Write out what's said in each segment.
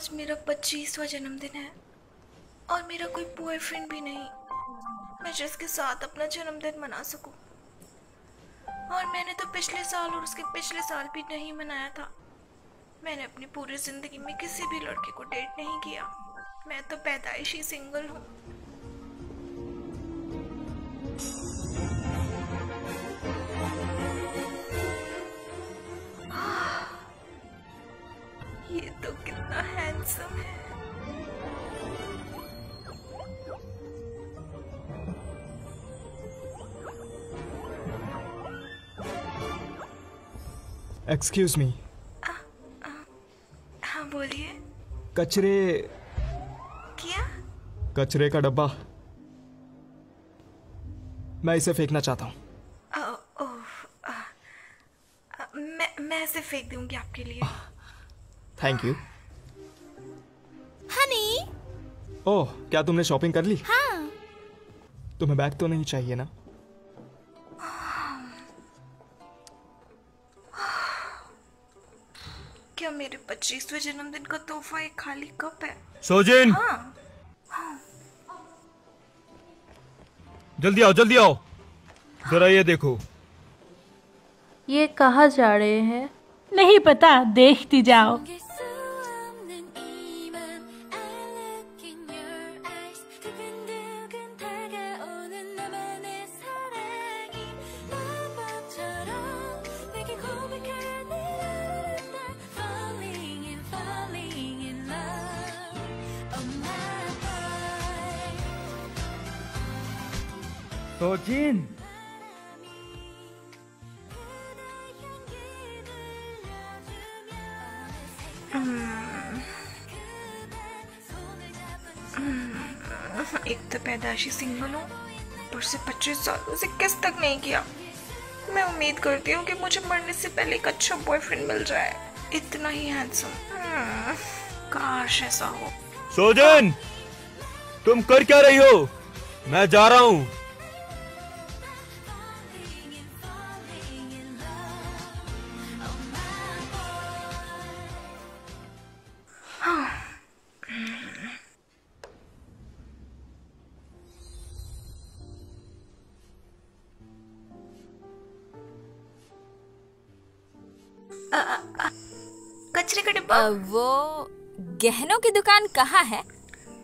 आज मेरा पच्चीसवा जन्मदिन है और मेरा कोई बॉयफ्रेंड भी नहीं। मैं जिसके साथ अपना जन्मदिन मना सकूँ। और मैंने तो पिछले साल और उसके पिछले साल भी नहीं मनाया था। मैंने अपनी पूरी ज़िंदगी में किसी भी लड़के को डेट नहीं किया। मैं तो पैदाइशी सिंगल हूँ। एक्सक्यूज मी हाँ बोलिए। कचरे। क्या? कचरे का डब्बा। मैं इसे फेंकना चाहता हूँ। मैं इसे फेंक दूँगी आपके लिए। Thank you Honey? ओह क्या तुमने शॉपिंग कर ली? हाँ। तुम्हें बैग तो नहीं चाहिए ना? पच्चीसवें जन्मदिन का तोहफा एक खाली कप है। सोजिन! हाँ। जल्दी आओ जल्दी आओ। जरा ये देखो। ये कहा जा रहे हैं? नहीं पता देखती जाओ। सोजिन एक तो पैदाशी सिंगल हूँ ऊपर से पच्चीस साल उसे किस तक नहीं किया। मैं उम्मीद करती हूँ कि मुझे मरने से पहले एक अच्छा बॉयफ्रेंड मिल जाए। इतना ही हैंडसम हम्म, काश ऐसा हो। सोजिन तुम कर क्या रही हो? मैं जा रहा हूँ। का डिब्बा वो गहनों की दुकान कहाँ है?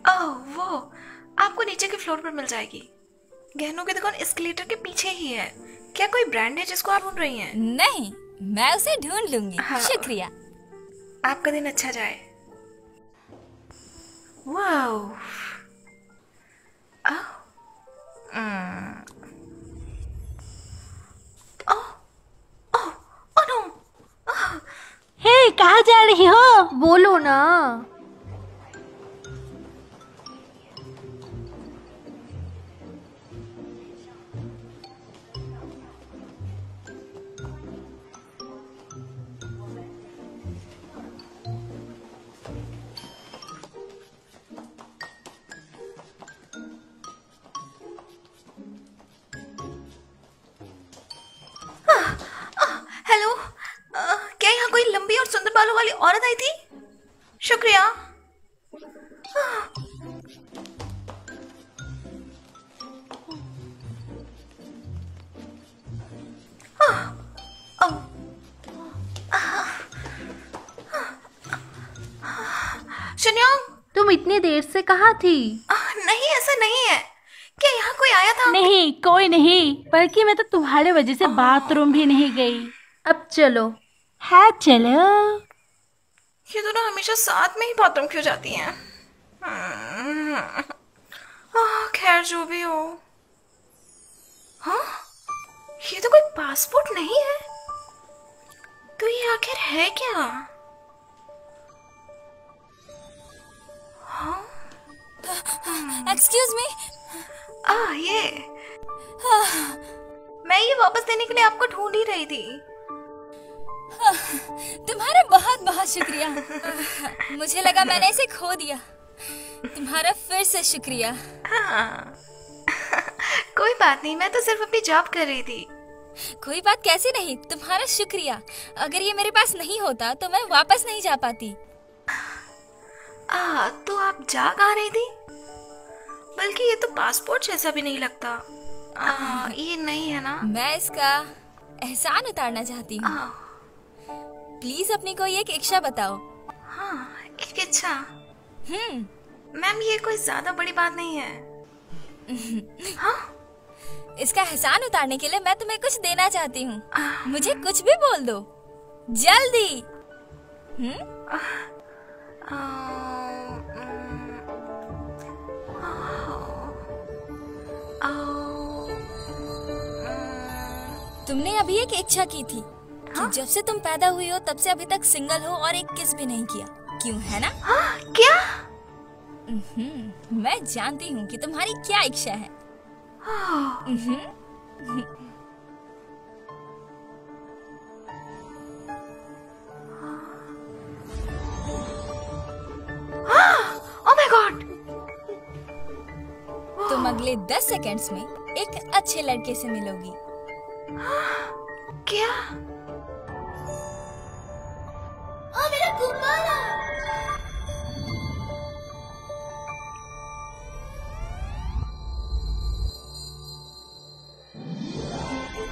ओह वो आपको नीचे के फ्लोर पर मिल जाएगी। गहनों की दुकान एस्केलेटर के पीछे ही है। क्या कोई ब्रांड है जिसको आप ढूंढ रही हैं? नहीं मैं उसे ढूंढ लूँगी। हाँ। शुक्रिया। आपका दिन अच्छा जाए। Wow oh Mm. Oh oh oh no hey कहाँ जा रही हो? बोलो ना। बालों वाली औरत आई थी? शुक्रिया। शन्योंग तुम इतनी देर से कहा थी? अ, नहीं ऐसा नहीं है। क्या यहाँ कोई आया था? नहीं कोई नहीं बल्कि मैं तो तुम्हारे वजह से बाथरूम भी नहीं गई। अब चलो। हाँ चलो। ये दोनों हमेशा साथ में ही बाथरूम क्यों जाती हैं। खैर जो भी हो। हाँ? ये तो कोई पासपोर्ट नहीं है। तो ये आखिर है क्या? हाँ? एक्सक्यूज मी आ ये। मैं ये वापस देने के लिए आपको ढूंढ ही रही थी। तुम्हारा बहुत बहुत शुक्रिया। मुझे लगा मैंने इसे खो दिया। तुम्हारा फिर से शुक्रिया। हाँ। कोई बात नहीं मैं तो सिर्फ़ अपनी जॉब कर रही थी। कोई बात कैसी नहीं तुम्हारा शुक्रिया। अगर ये मेरे पास नहीं होता तो मैं वापस नहीं जा पाती। आ, तो आप जा कहाँ रही थी? बल्कि ये तो पासपोर्ट जैसा भी नहीं लगता। आ, ये नहीं है ना? मैं इसका एहसान उतारना चाहती हूँ। प्लीज़ अपनी कोई एक इच्छा बताओ हाँ एक इच्छा हम्म मैम ये कोई ज़्यादा बड़ी बात नहीं है हाँ इसका एहसान उतारने के लिए मैं तुम्हें कुछ देना चाहती हूँ मुझे कुछ भी बोल दो जल्दी हम्म तुमने अभी एक इच्छा की थी कि जब से तुम पैदा हुई हो तब से अभी तक सिंगल हो और एक किस भी नहीं किया। क्यों है ना? हाँ क्या? मैं जानती हूँ कि तुम्हारी क्या इच्छा है। माय गॉड तुम अगले दस सेकेंड्स में एक अच्छे लड़के से मिलोगी। क्या?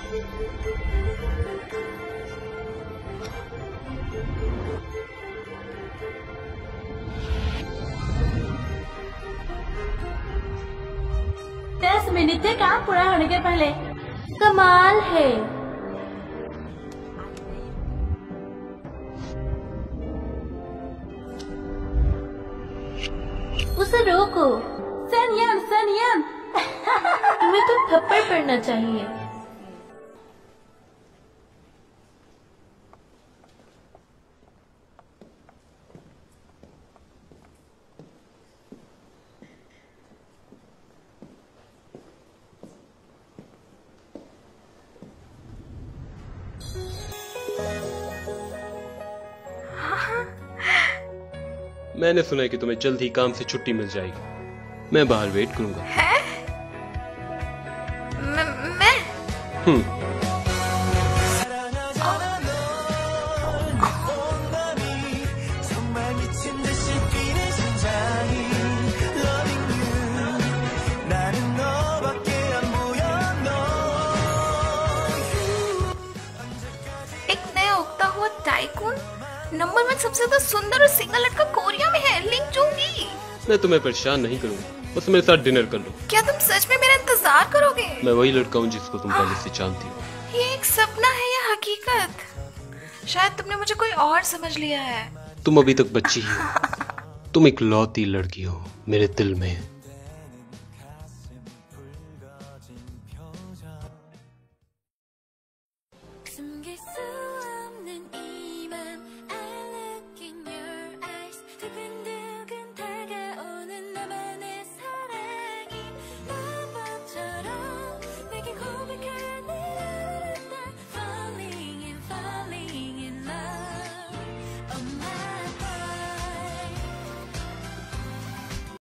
दस मिनट थे काम पूरा होने के पहले कमाल है। उसे रोको संयम संयम तुम्हें तो थप्पड़ पड़ना चाहिए। मैंने सुना है कि तुम्हें जल्द ही काम से छुट्टी मिल जाएगी। मैं बाहर वेट करूँगा। मैं मैं? हम्म। एक नया उगता हुआ टाइकून नंबर वन सबसे ज़्यादा सुंदर और सिंगल लड़का कोरिया में है लिंक जूँगी मैं तुम्हें परेशान नहीं करूँगी। बस मेरे साथ डिनर कर लो। क्या तुम सच में मेरा इंतज़ार करोगे? मैं वही लड़का हूँ जिसको तुम पहले से जानती हो। ये एक सपना है या हकीकत? शायद तुमने मुझे कोई और समझ लिया है। तुम अभी तक बच्ची ही हो। तुम इकलौती लड़की हो मेरे दिल में।